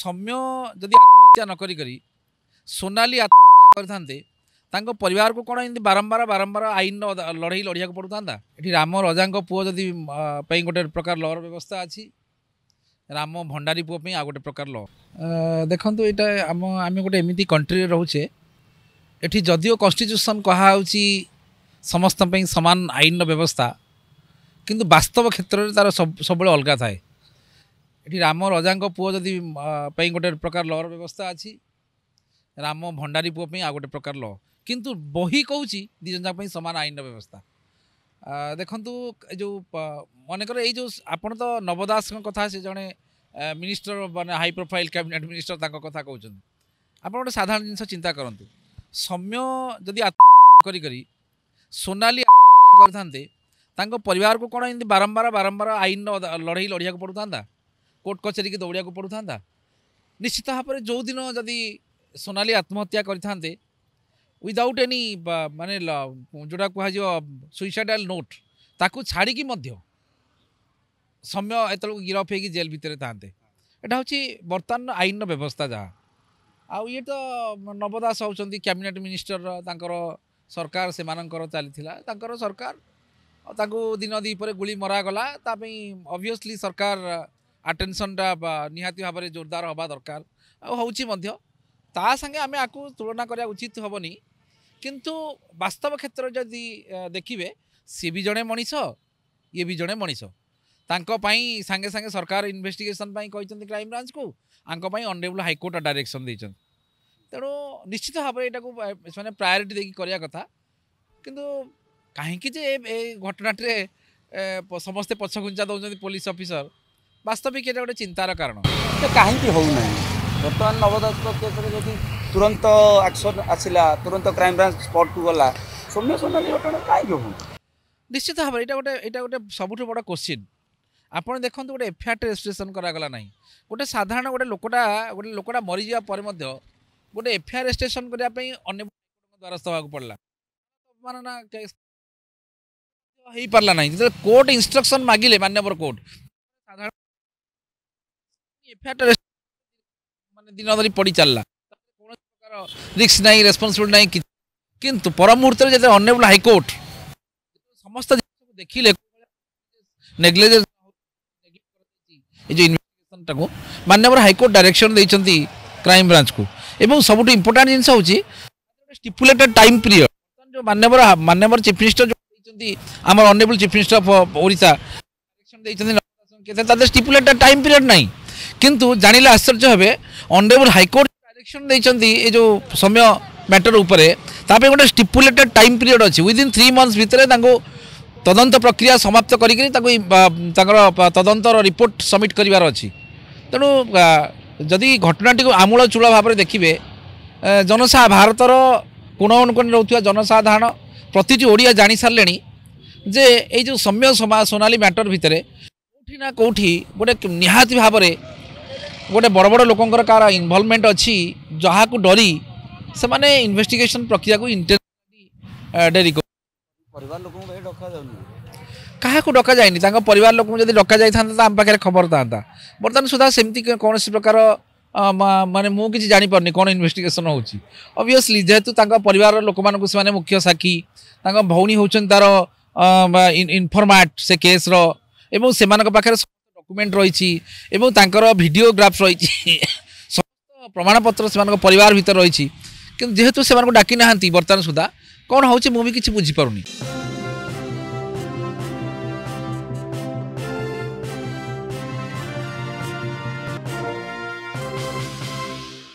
ସୌମ୍ୟ ଯଦି ଆତ୍ମହତ୍ୟା ନ କରି କରି ସୋନାଲି ଆତ୍ମହତ୍ୟା କରିଥାନ୍ତେ ତାଙ୍କ ପରିବାରକୁ କ'ଣ ଏମିତି ବାରମ୍ବାର ବାରମ୍ବାର ଆଇନର ଲଢ଼େଇ ଲଢ଼ିବାକୁ ପଡ଼ୁଥାନ୍ତା ଏଠି ରାମ ରଜାଙ୍କ ପୁଅ ଯଦି ପାଇଁ ଗୋଟେ ପ୍ରକାର ଲର ବ୍ୟବସ୍ଥା ଅଛି ରାମ ଭଣ୍ଡାରୀ ପୁଅ ପାଇଁ ଆଉ ଗୋଟେ ପ୍ରକାର ଲ ଦେଖନ୍ତୁ ଏଇଟା ଆମ ଆମେ ଗୋଟେ ଏମିତି କଣ୍ଟ୍ରିରେ ରହୁଛେ ଏଠି ଯଦିଓ କନଷ୍ଟିଚ୍ୟୁସନ୍ କୁହାହେଉଛି ସମସ୍ତଙ୍କ ପାଇଁ ସମାନ ଆଇନର ବ୍ୟବସ୍ଥା କିନ୍ତୁ ବାସ୍ତବ କ୍ଷେତ୍ରରେ ତା'ର ସବୁବେଳେ ଅଲଗା ଥାଏ ଏଠି ରାମ ରଜାଙ୍କ ପୁଅ ଯଦି ପାଇଁ ଗୋଟେ ପ୍ରକାର ଲ'ର ବ୍ୟବସ୍ଥା ଅଛି ରାମ ଭଣ୍ଡାରୀ ପୁଅ ପାଇଁ ଆଉ ଗୋଟେ ପ୍ରକାର ଲ କିନ୍ତୁ ବହି କହୁଛି ଦୁଇ ଜଣଙ୍କ ପାଇଁ ସମାନ ଆଇନର ବ୍ୟବସ୍ଥା ଦେଖନ୍ତୁ ଏ ଯେଉଁ ମନେକର ଏଇ ଯେଉଁ ଆପଣ ତ ନବଦାସଙ୍କ କଥା ସେ ଜଣେ ମିନିଷ୍ଟର ମାନେ ହାଇ ପ୍ରୋଫାଇଲ୍ କ୍ୟାବିନେଟ୍ ମିନିଷ୍ଟର ତାଙ୍କ କଥା କହୁଛନ୍ତି ଆପଣ ଗୋଟେ ସାଧାରଣ ଜିନିଷ ଚିନ୍ତା କରନ୍ତୁ ସୌମ୍ୟ ଯଦି ଆତ୍ମହତ୍ୟା କରି କରି ସୋନାଲି ଆତ୍ମହତ୍ୟା କରିଥାନ୍ତେ ତାଙ୍କ ପରିବାରକୁ କ'ଣ ଏମିତି ବାରମ୍ବାର ବାରମ୍ବାର ଆଇନର ଲଢ଼େଇ ଲଢ଼ିବାକୁ ପଡ଼ୁଥାନ୍ତା କୋର୍ଟ କଚେରୀକି ଦୌଡ଼ିବାକୁ ପଡ଼ୁଥାନ୍ତା ନିଶ୍ଚିତ ଭାବରେ ଯେଉଁଦିନ ଯଦି ସୋନାଲି ଆତ୍ମହତ୍ୟା କରିଥାନ୍ତେ ୱିଦାଉଟ୍ ଏନି ମାନେ ଯେଉଁଟା କୁହାଯିବ ସୁଇସାଇଡ଼ାଲ ନୋଟ୍ ତାକୁ ଛାଡ଼ିକି ମଧ୍ୟ ସୌମ୍ୟ ଏତେବେଳକୁ ଗିରଫ ହେଇକି ଜେଲ୍ ଭିତରେ ଥାନ୍ତେ ଏଇଟା ହେଉଛି ବର୍ତ୍ତମାନ ଆଇନର ବ୍ୟବସ୍ଥା ଯାହା ଆଉ ଇଏ ତ ନବ ଦାସ ହେଉଛନ୍ତି କ୍ୟାବିନେଟ୍ ମିନିଷ୍ଟର ତାଙ୍କର ସରକାର ସେମାନଙ୍କର ଚାଲିଥିଲା ତାଙ୍କର ସରକାର ତାଙ୍କୁ ଦିନ ଦ୍ୱିପରେ ଗୁଳି ମରାଗଲା ତା ପାଇଁ ଅବଭିୟସ୍ଲି ସରକାର ଆଟେନସନ୍ଟା ନିହାତି ଭାବରେ ଜୋରଦାର ହେବା ଦରକାର ଆଉ ହେଉଛି ମଧ୍ୟ ତା ସାଙ୍ଗେ ଆମେ ଆକୁ ତୁଳନା କରିବା ଉଚିତ ହେବନି କିନ୍ତୁ ବାସ୍ତବ କ୍ଷେତ୍ରରେ ଯଦି ଦେଖିବେ ସିଏ ବି ଜଣେ ମଣିଷ ଇଏ ବି ଜଣେ ମଣିଷ ତାଙ୍କ ପାଇଁ ସାଙ୍ଗେ ସାଙ୍ଗେ ସରକାର ଇନଭେଷ୍ଟିଗେସନ୍ ପାଇଁ କହିଛନ୍ତି କ୍ରାଇମବ୍ରାଞ୍ଚକୁ ଆଙ୍କ ପାଇଁ ଅନରେବୁଲ୍ ହାଇକୋର୍ଟ ଡାଇରେକ୍ସନ୍ ଦେଇଛନ୍ତି ତେଣୁ ନିଶ୍ଚିତ ଭାବରେ ଏଇଟାକୁ ସେମାନେ ପ୍ରାୟୋରିଟି ଦେଇକି କରିବା କଥା କିନ୍ତୁ କାହିଁକି ଯେ ଏ ଘଟଣାଟିରେ ସମସ୍ତେ ପଛଘୁଞ୍ଚା ଦେଉଛନ୍ତି ପୋଲିସ ଅଫିସର বাস্তবিক এটা গোটে চিন্তার কারণ কাহিকি হো না বর্তমান নবদাসক কেসরে যদি তুরন্ত আকশন আসিলা তুরন্ত ক্রাইম ব্রাঞ্চ স্পটকু গলা সৌম্য সোনালী ঘটনা কাহিকি হো নিশ্চিত ভাবে এটা গোটে এটা গোটে সবুঠু বড় কোশ্চিন ଆପଣ ଦେଖନ୍ତୁ ଗୋଟେ ଏଫ୍ଆଇଆର୍ଟି ରେଜିଷ୍ଟ୍ରେସନ୍ କରାଗଲା ନାହିଁ ଗୋଟେ ସାଧାରଣ ଗୋଟେ ଲୋକଟା ଗୋଟେ ଲୋକଟା ମରିଯିବା ପରେ ମଧ୍ୟ ଗୋଟେ ଏଫ୍ଆଇଆର୍ ରେଜିଷ୍ଟ୍ରେସନ୍ କରିବା ପାଇଁ ଅନ୍ୟ ଦ୍ୱାରସ୍ଥ ହେବାକୁ ପଡ଼ିଲା ଅବମାନନା ହେଇପାରିଲା ନାହିଁ ଯେତେବେଳେ କୋର୍ଟ ଇନ୍ଷ୍ଟ୍ରକ୍ସନ୍ ମାଗିଲେ ମାନ୍ୟବର କୋର୍ଟ ଏଫଆଇଆରଟା ମାନେ ଦିନ ଧରି ପଡ଼ିଚାଲିଲା କୌଣସି ପ୍ରକାର ରିକ୍ସ ନାହିଁ ରେସ୍ପନ୍ସିବିଲିଟି ନାହିଁ କିଛି କିନ୍ତୁ ପର ମୁହୂର୍ତ୍ତରେ ଯେତେବେଳେ ଅନେବୁଲ ହାଇକୋର୍ଟ ସମସ୍ତ ଜିନିଷକୁ ଦେଖିଲେ ନେଗ୍ଲେଜେନ୍ସ ଏ ଯେଉଁ ଇନଭେଷ୍ଟିଗେସନ୍ଟାକୁ ମାନ୍ୟବର ହାଇକୋର୍ଟ ଡାଇରେକ୍ସନ୍ ଦେଇଛନ୍ତି କ୍ରାଇମ୍ ବ୍ରାଞ୍ଚକୁ ଏବଂ ସବୁଠୁ ଇମ୍ପୋର୍ଟାଣ୍ଟ ଜିନିଷ ହେଉଛି ଷ୍ଟିପୁଲେଟେଡ୍ ଟାଇମ୍ ପିରିୟଡ଼ ଯେଉଁ ମାନ୍ୟବର ମାନ୍ୟବର ଚିଫ୍ ମିନିଷ୍ଟର ଯେଉଁ ଦେଇଛନ୍ତି ଆମର honourable chief minister of Odisha direction ଦେଇଛନ୍ତି କେତେ ତା ଦେହରେ ଷ୍ଟିପୁଲେଟେଡ୍ ଟାଇମ୍ ପିରିୟଡ଼ ନାହିଁ কিন্তু জাঁলে আশ্চর্য হবে অনরেবল হাইকোর্ট ডাইরেকশন দিয়েছেন এই যে সময় ম্যাটর উপরে তাপরে গোটে স্টিপুলেটেড টাইম পিরিয়ড অছে উইদিন থ্রি মন্থস ভিতরে তা তদন্ত প্রক্রিয়া সমাপ্ত করি তাঙ্কু তদন্তর রিপোর্ট সবমিট করবার অছি তেণু যদি ঘটনাটিকে আমূলচূল ভাবে দেখবে জনসা ভারতর কোণ অনুকোণে রহুথিবা জনসাধারণ প্রতিটি ওড়িয়া জাঁ সারে যে এই যে সৌম্য সোনালী ম্যাটর ভিতরে কোটি না কোটি গোটে নিহাতি ভাবে ଗୋଟେ ବଡ଼ ବଡ଼ ଲୋକଙ୍କର କାହାର ଇନଭଲ୍ଭମେଣ୍ଟ ଅଛି ଯାହାକୁ ଡରି ସେମାନେ ଇନଭେଷ୍ଟିଗେସନ୍ ପ୍ରକ୍ରିୟାକୁ ଡେରି ପରିବାର ଲୋକଙ୍କୁ ଡକାଯାଉନି କାହାକୁ ଡକାଯାଇନି ତାଙ୍କ ପରିବାର ଲୋକଙ୍କୁ ଯଦି ଡକାଯାଇଥାନ୍ତା ତ ଆମ ପାଖରେ ଖବର ଥାନ୍ତା ବର୍ତ୍ତମାନ ସୁଦ୍ଧା ସେମିତି କୌଣସି ପ୍ରକାର ମାନେ ମୁଁ କିଛି ଜାଣିପାରୁନି କ'ଣ ଇନଭେଷ୍ଟିଗେସନ୍ ହେଉଛି ଅବଭିୟସ୍ଲି ଯେହେତୁ ତାଙ୍କ ପରିବାରର ଲୋକମାନଙ୍କୁ ସେମାନେ ମୁଖ୍ୟ ସାକ୍ଷୀ ତାଙ୍କ ଭଉଣୀ ହେଉଛନ୍ତି ତା'ର ଇନଫର୍ମାଟ୍ ସେ କେସ୍ର ଏବଂ ସେମାନଙ୍କ ପାଖରେ ডকুমেন্ট রয়েছে এবং তাঁর ভিডিওগ্রাফস রয়েছে সমস্ত প্রমাণপত্র সে পরিবার ভিতরে রয়েছে কিন্তু যেহেতু সে ডাকি না বর্তমান সুদ্ধা কম হচ্ছে মুবি কিছু বুঝিপারুনি